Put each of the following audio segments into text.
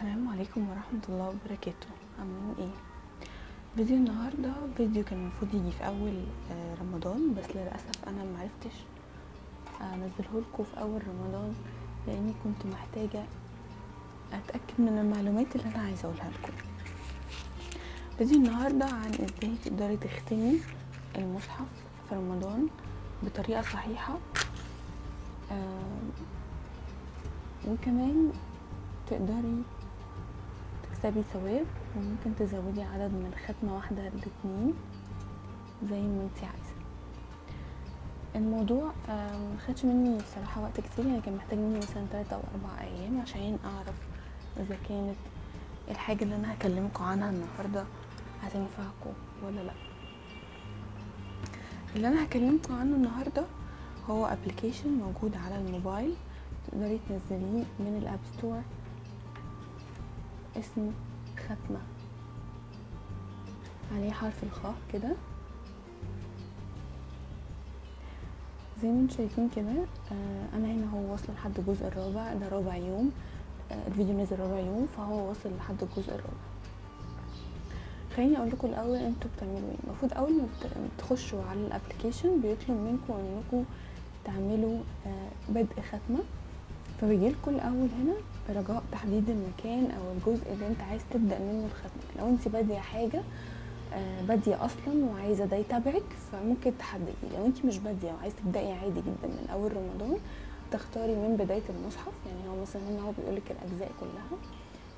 السلام عليكم ورحمة الله وبركاته. عاملين إيه؟ فيديو النهاردة فيديو كان المفروض يجي في أول آه، رمضان بس للأسف أنا معرفتش أنزله لكم في أول رمضان لأني كنت محتاجة أتأكد من المعلومات اللي أنا عايزة أقولها لكم. فيديو النهاردة عن إزاي تقدري تختمي المصحف في رمضان بطريقة صحيحة آه، وكمان تقدري تكسبي ثواب وممكن تزودي عدد من ختمة واحدة لاتنين زي ما انتي عايزة. الموضوع آه، مخدش مني بصراحة وقت كتير يعني كان محتاج مني مثلا تلاتة أو أربع أيام عشان أعرف إذا كانت الحاجة اللي أنا هكلمكم عنها النهاردة هتنفعكم ولا لأ. اللي أنا هكلمكم عنه النهاردة هو application موجود على الموبايل تقدري تنزليه من ال App Store اسمه ختمة عليه حرف الخاء كده. زي ما أنتم شايفين كده آه أنا هنا هو واصل لحد الجزء الرابع ده رابع يوم. آه الفيديو نزل رابع يوم فهو واصل لحد الجزء الرابع. خليني أقول لكم الأول أنتوا بتعملوا إيه. المفروض أول ما تخشوا على الابلكيشن بيطلب منكم إنكم تعملوا آه بدء ختمة. فبيجيلكوا الأول هنا برجاء تحديد المكان أو الجزء اللي أنت عايز تبدأ منه الختمه لو أنت بادية حاجة آه، بادية أصلا وعايزة ده يتابعك فممكن تحددي. لو أنت مش بادية وعايزه تبدأي عادي جدا من أول رمضان تختاري من بداية المصحف. يعني هو مثلا هنا هو بيقول لك الأجزاء كلها.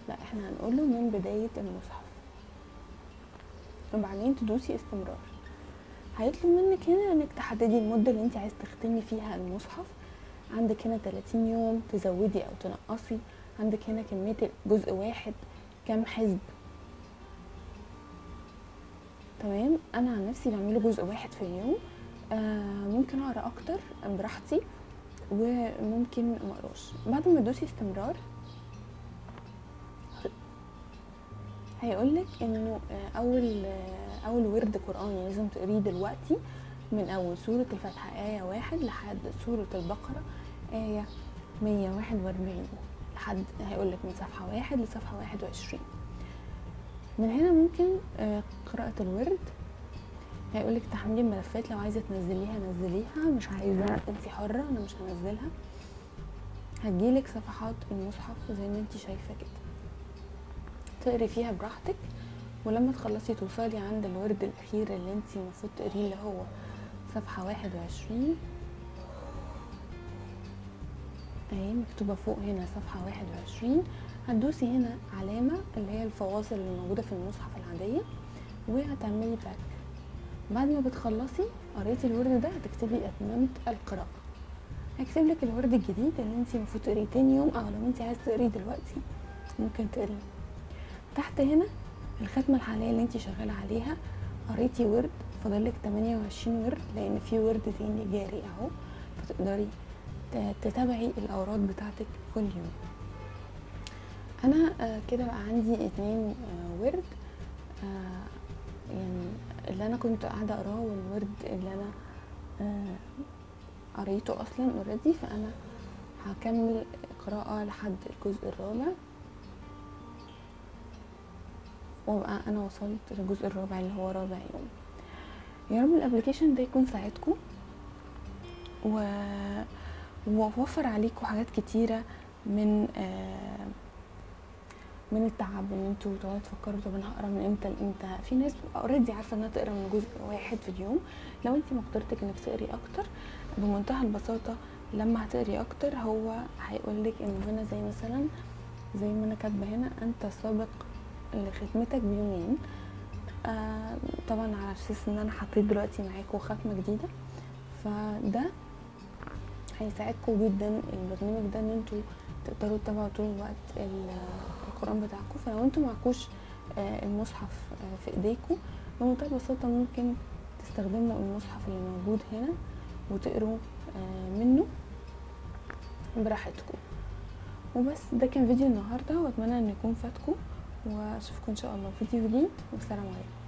لا إحنا هنقوله من بداية المصحف. وبعدين تدوسي استمرار. هيطلب منك هنا إنك تحددي المدة اللي أنت عايز تختمي فيها المصحف. عندك هنا 30 يوم تزودي أو تنقصي. عندك هنا كمية جزء واحد كام حزب؟ تمام. أنا عن نفسي بعمله جزء واحد في اليوم. آه ممكن أقرأ أكتر براحتي وممكن ما أقراش. بعد ما تدوسي استمرار هيقولك إنه آه، أول آه، أول ورد قرآني لازم تقريه دلوقتي من أول سورة الفاتحة آية واحد لحد سورة البقرة. آية 141 لحد هيقولك من صفحة واحد واحد وعشرين. من هنا ممكن آه، قراءة الورد. هيقولك تحميل الملفات لو عايزة تنزليها نزليها مش عايزة انتي حرة أنا مش هنزلها. هتجيلك صفحات المصحف زي ما انتي شايفة كده. تقري فيها براحتك ولما تخلصي توصلي عند الورد الأخير اللي انتي المفروض تقريه اللي هو صفحة واحد وعشرين اهي مكتوبة فوق هنا صفحة واحد وعشرين. هتدوسي هنا علامة اللي هي الفواصل اللي موجودة في المصحف العادية وهتعملي باك بعد ما بتخلصي قريتي الورد ده هتكتبي اتممت القراءة. هيكتب لك الورد الجديد اللي انت المفروض تقريه تاني يوم أو لو انت عايز تقريه دلوقتي ممكن تقريه. تحت هنا الختمة الحالية اللي انت شغالة عليها قريتي ورد فاضلك 28 ورد لأن في ورد تاني جاري أهو فتقدري تتابعي الأوراد بتاعتك كل يوم. أنا آه، كده بقى عندي اتنين آه، ورد آه، يعني اللي أنا كنت قاعدة أقراه والورد اللي أنا قريته أصلا already فأنا هكمل قراءة لحد الجزء الرابع. وابقى أنا وصلت للجزء الرابع اللي هو رابع يوم. يا رب ال application ده يكون ساعدكم. و ووفر عليكم حاجات كتيرة من آه من التعب ان أنتوا تقعدوا تفكروا طب أنا هقرأ من إمتى لإمتى. في ناس اوريدي عارفة إنها تقرأ من جزء واحد في اليوم. لو انت مقدرتك إنك تقري اختر بمنتهى البساطة لما هتقري أكتر هو هيقول لك انه هنا زي مثلا زي ما أنا كاتبة هنا أنت سابق لختمتك بيومين. آه طبعا على أساس إن أنا حطيت دلوقتي معاكم ختمه جديدة. فده هيساعدكم جدا البرنامج ده إن أنتوا تقدروا تتابعوا طول الوقت ال- القرآن بتاعكم. فلو أنتوا معكوش آه، المصحف آه، في إيديكم بمنتهى البساطة ممكن تستخدموا المصحف اللي موجود هنا وتقروا آه، منه براحتكم. وبس ده كان فيديو النهاردة وأتمنى إن يكون فاتكم وأشوفكم إن شاء الله في فيديو جديد. والسلام عليكم.